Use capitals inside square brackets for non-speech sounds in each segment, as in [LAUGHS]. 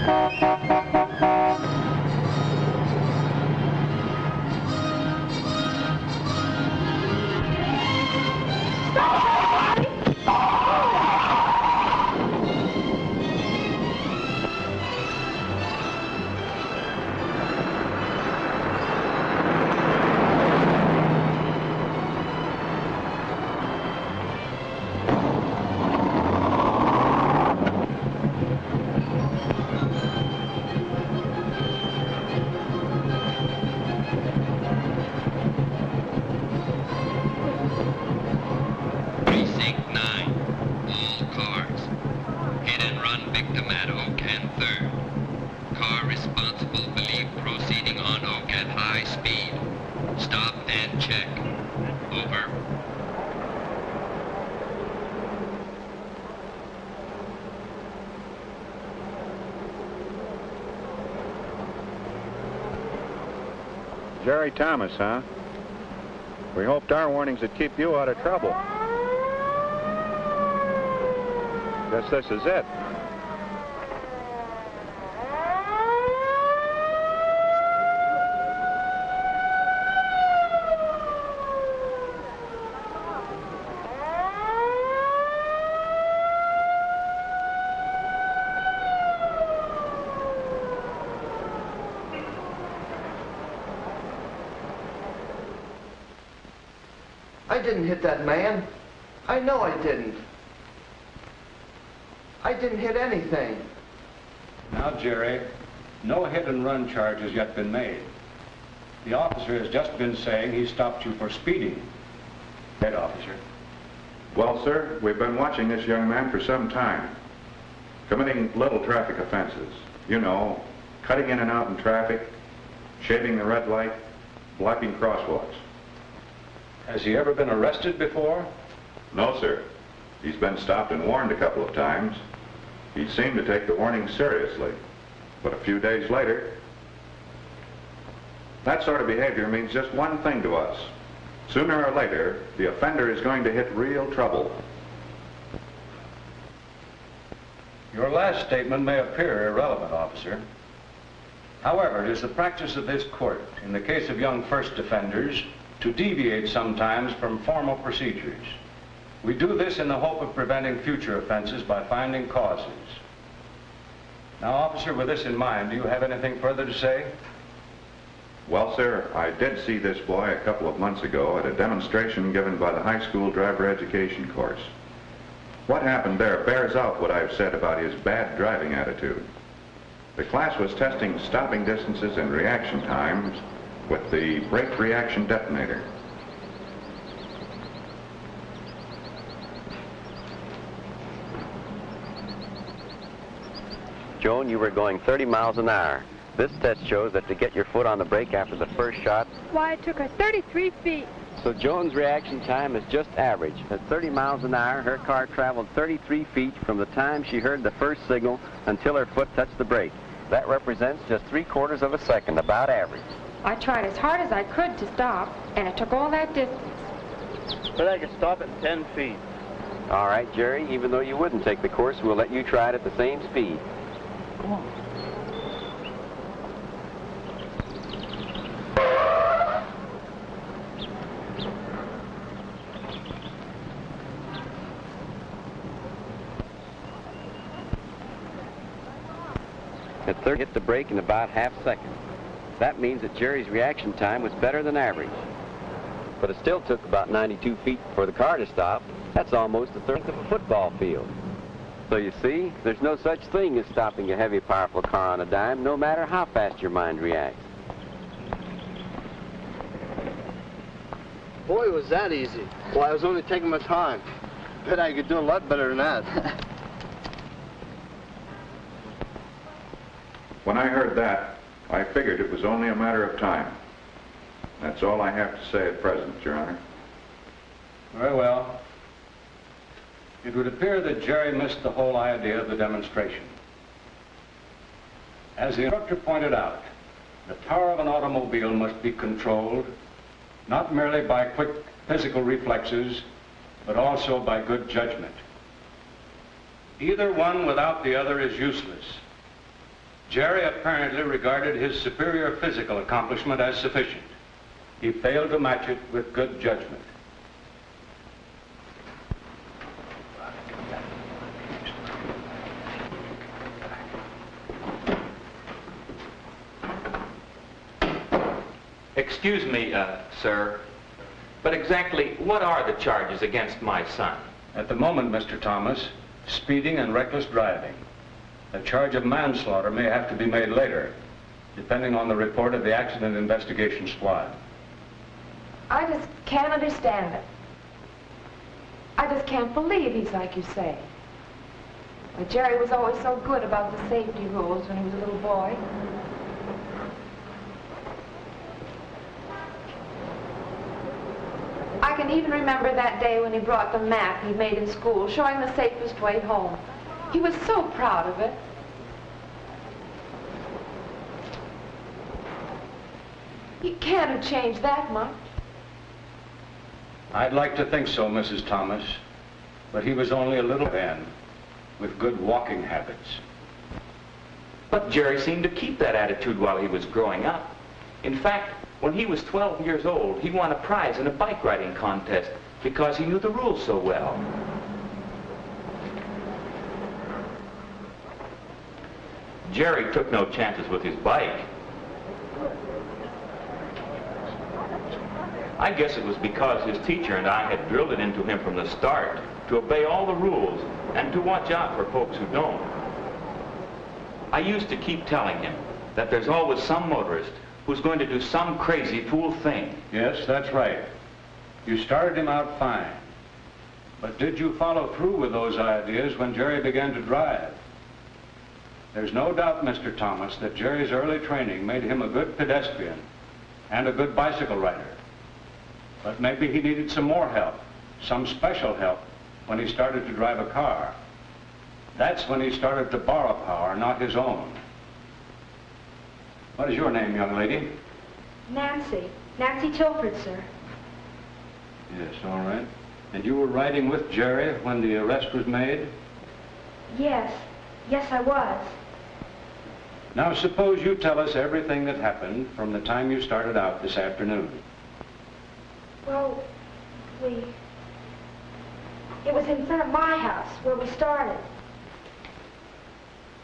Música Jerry Thomas, huh? We hoped our warnings would keep you out of trouble. Guess this is it. I didn't hit that man. I know I didn't. I didn't hit anything. Now, Jerry, no hit and run charge has yet been made. The officer has just been saying he stopped you for speeding. Head officer. Well, sir, we've been watching this young man for some time. Committing little traffic offenses. You know, cutting in and out in traffic, shaving the red light, blocking crosswalks. Has he ever been arrested before? No, sir. He's been stopped and warned a couple of times. He seemed to take the warning seriously. But a few days later, that sort of behavior means just one thing to us. Sooner or later, the offender is going to hit real trouble. Your last statement may appear irrelevant, officer. However, it is the practice of this court, in the case of young first offenders, to deviate sometimes from formal procedures. We do this in the hope of preventing future offenses by finding causes. Now, officer, with this in mind, do you have anything further to say? Well, sir, I did see this boy a couple of months ago at a demonstration given by the high school driver education course. What happened there bears out what I've said about his bad driving attitude. The class was testing stopping distances and reaction times with the brake reaction detonator. Joan, you were going 30 miles an hour. This test shows that to get your foot on the brake after the first shot, Why, it took her 33 feet. so Joan's reaction time is just average. At 30 miles an hour, her car traveled 33 feet from the time she heard the first signal until her foot touched the brake. That represents just three quarters of a second, about average. I tried as hard as I could to stop, and it took all that distance. But I could stop at 10 feet. All right, Jerry, even though you wouldn't take the course, we'll let you try it at the same speed. Come on. At 30, hit the brake in about half a second. That means that Jerry's reaction time was better than average. But it still took about 92 feet for the car to stop. That's almost a third of a football field. So you see, there's no such thing as stopping a heavy, powerful car on a dime, no matter how fast your mind reacts. Boy, was that easy. Well, I was only taking my time. Bet I could do a lot better than that. [LAUGHS] When I heard that, I figured it was only a matter of time. That's all I have to say at present, Your Honor. Very well. It would appear that Jerry missed the whole idea of the demonstration. As the instructor pointed out, the power of an automobile must be controlled not merely by quick physical reflexes, but also by good judgment. Either one without the other is useless. Jerry apparently regarded his superior physical accomplishment as sufficient. He failed to match it with good judgment. Excuse me, uh, sir, but exactly what are the charges against my son? At the moment, Mr. Thomas, speeding and reckless driving. A charge of manslaughter may have to be made later, depending on the report of the accident investigation squad. I just can't understand it. I just can't believe he's like you say. But Jerry was always so good about the safety rules when he was a little boy. I can even remember that day when he brought the map he made in school showing the safest way home. He was so proud of it. He can't have changed that much. I'd like to think so, Mrs. Thomas, but he was only a little man with good walking habits. But Jerry seemed to keep that attitude while he was growing up. In fact, when he was 12 years old, he won a prize in a bike riding contest because he knew the rules so well. Jerry took no chances with his bike. I guess it was because his teacher and I had drilled it into him from the start to obey all the rules and to watch out for folks who don't. I used to keep telling him that there's always some motorist who's going to do some crazy fool thing. Yes, that's right. You started him out fine. But did you follow through with those ideas when Jerry began to drive? There's no doubt, Mr. Thomas, that Jerry's early training made him a good pedestrian and a good bicycle rider. But maybe he needed some more help, some special help, when he started to drive a car. That's when he started to borrow power, not his own. What is your name, young lady? Nancy. Nancy Tilford, sir. Yes, all right. And you were riding with Jerry when the arrest was made? Yes. Yes, I was. Now, suppose you tell us everything that happened from the time you started out this afternoon. Well, we... It was in front of my house where we started.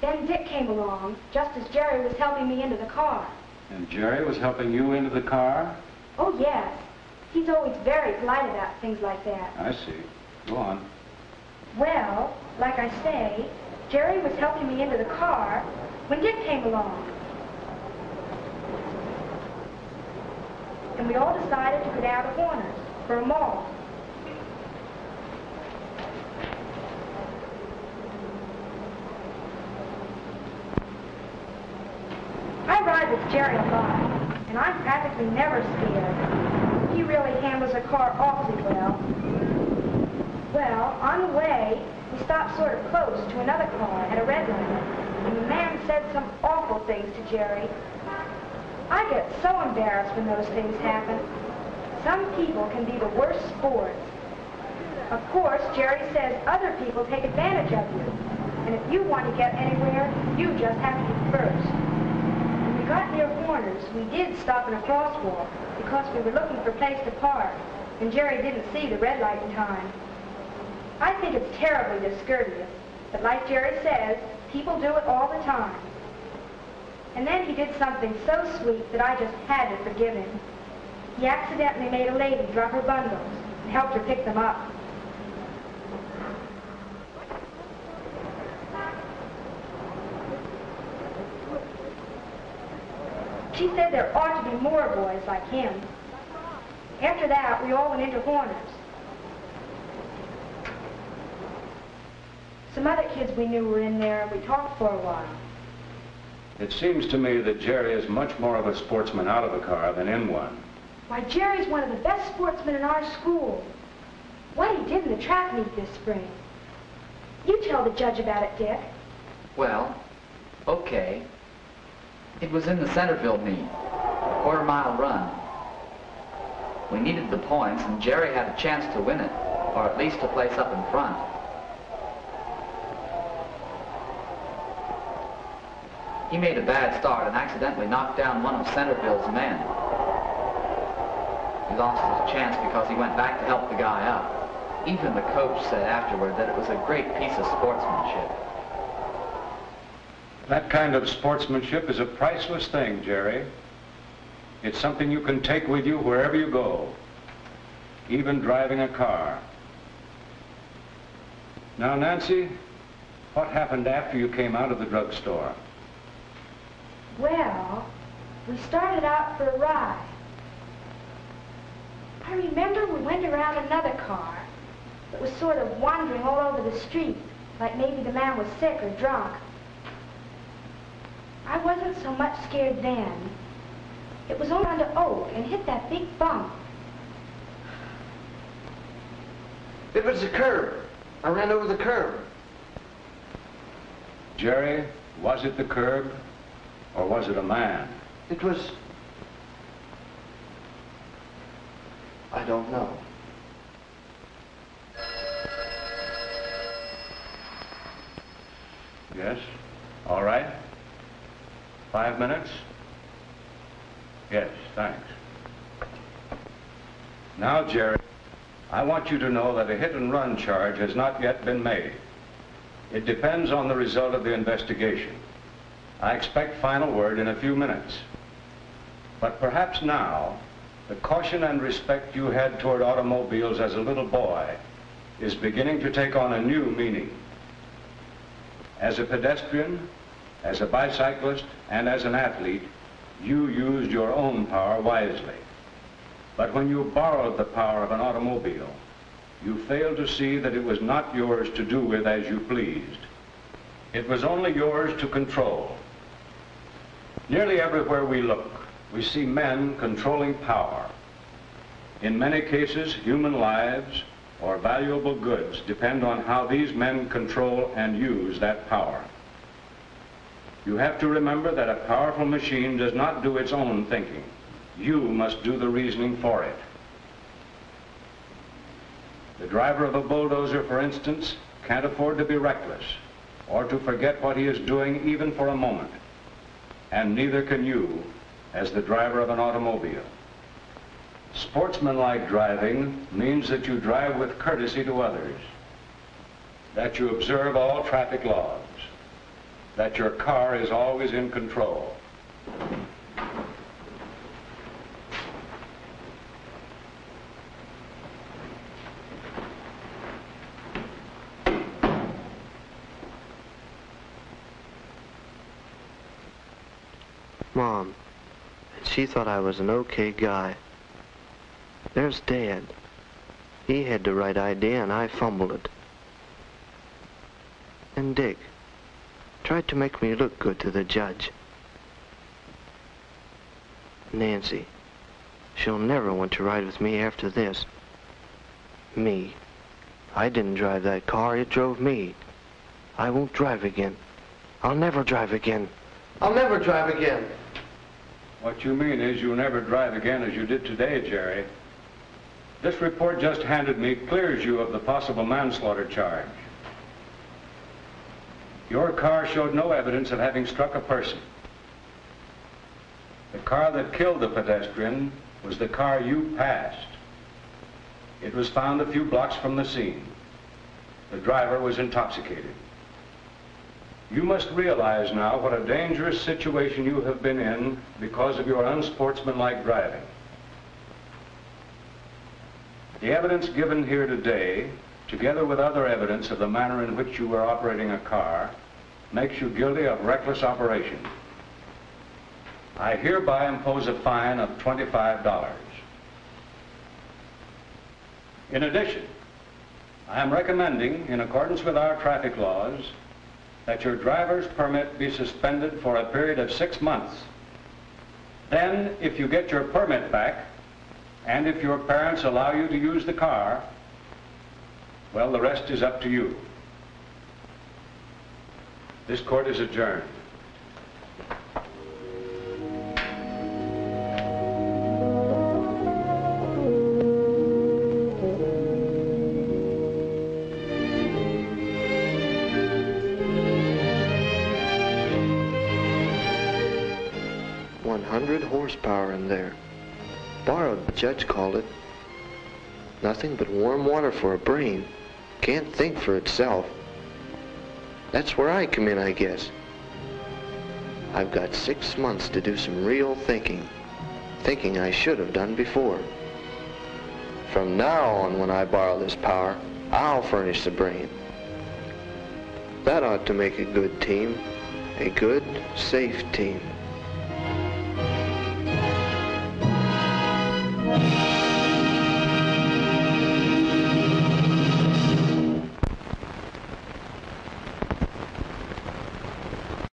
Then Dick came along, just as Jerry was helping me into the car. And Jerry was helping you into the car? Oh, yes. He's always very polite about things like that. I see. Go on. Well, like I say, Jerry was helping me into the car when Dick came along. And we all decided to go down to Warner's for a mall. I ride with Jerry a lot, and I'm practically never scared. He really handles a car awfully well. Well, on the way, we stopped sort of close to another car at a red light, the man said some awful things to Jerry. I get so embarrassed when those things happen. Some people can be the worst sports. Of course, Jerry says other people take advantage of you. And if you want to get anywhere, you just have to be first. When we got near Warner's, we did stop in a crosswalk because we were looking for a place to park, and Jerry didn't see the red light in time. I think it's terribly discourteous, but like Jerry says, people do it all the time. And then he did something so sweet that I just had to forgive him. He accidentally made a lady drop her bundles and helped her pick them up. She said there ought to be more boys like him. After that, we all went into Horner's. Some other kids we knew were in there, and we talked for a while. It seems to me that Jerry is much more of a sportsman out of a car than in one. Why, Jerry's one of the best sportsmen in our school. What he did in the track meet this spring. You tell the judge about it, Dick. Well, okay. It was in the Centerville meet, a quarter mile run. We needed the points, and Jerry had a chance to win it, or at least to place up in front. He made a bad start and accidentally knocked down one of Centerville's men. He lost his chance because he went back to help the guy up. Even the coach said afterward that it was a great piece of sportsmanship. That kind of sportsmanship is a priceless thing, Jerry. It's something you can take with you wherever you go, even driving a car. Now, Nancy, what happened after you came out of the drugstore? Well, we started out for a ride. I remember we went around another car that was sort of wandering all over the street, like maybe the man was sick or drunk. I wasn't so much scared then. It was on under Oak and hit that big bump. It was the curb. I ran over the curb. Jerry, was it the curb or was it a man? It was... I don't know. Yes? All right. Five minutes? Yes, thanks. Now, Jerry, I want you to know that a hit and run charge has not yet been made. It depends on the result of the investigation. I expect final word in a few minutes. But perhaps now, the caution and respect you had toward automobiles as a little boy is beginning to take on a new meaning. As a pedestrian, as a bicyclist, and as an athlete, you used your own power wisely. But when you borrowed the power of an automobile, you failed to see that it was not yours to do with as you pleased. It was only yours to control. Nearly everywhere we look, we see men controlling power. In many cases, human lives or valuable goods depend on how these men control and use that power. You have to remember that a powerful machine does not do its own thinking. You must do the reasoning for it. The driver of a bulldozer, for instance, can't afford to be reckless or to forget what he is doing even for a moment. And neither can you as the driver of an automobile. Sportsmanlike driving means that you drive with courtesy to others, that you observe all traffic laws, that your car is always in control. She thought I was an okay guy. There's Dad. He had the right idea and I fumbled it. And Dick tried to make me look good to the judge. Nancy, she'll never want to ride with me after this. Me. I didn't drive that car, it drove me. I won't drive again. I'll never drive again. I'll never drive again. What you mean is you'll never drive again as you did today, Jerry. This report just handed me clears you of the possible manslaughter charge. Your car showed no evidence of having struck a person. The car that killed the pedestrian was the car you passed. It was found a few blocks from the scene. The driver was intoxicated. You must realize now what a dangerous situation you have been in because of your unsportsmanlike driving. The evidence given here today, together with other evidence of the manner in which you were operating a car, makes you guilty of reckless operation. I hereby impose a fine of $25. In addition, I am recommending, in accordance with our traffic laws, that your driver's permit be suspended for a period of six months. Then, if you get your permit back, and if your parents allow you to use the car, well, the rest is up to you. This court is adjourned. 800 horsepower in there. Borrowed, the judge called it. Nothing but warm water for a brain. Can't think for itself. That's where I come in, I guess. I've got six months to do some real thinking. Thinking I should have done before. From now on, when I borrow this power, I'll furnish the brain. That ought to make a good team. A good, safe team. Thank you.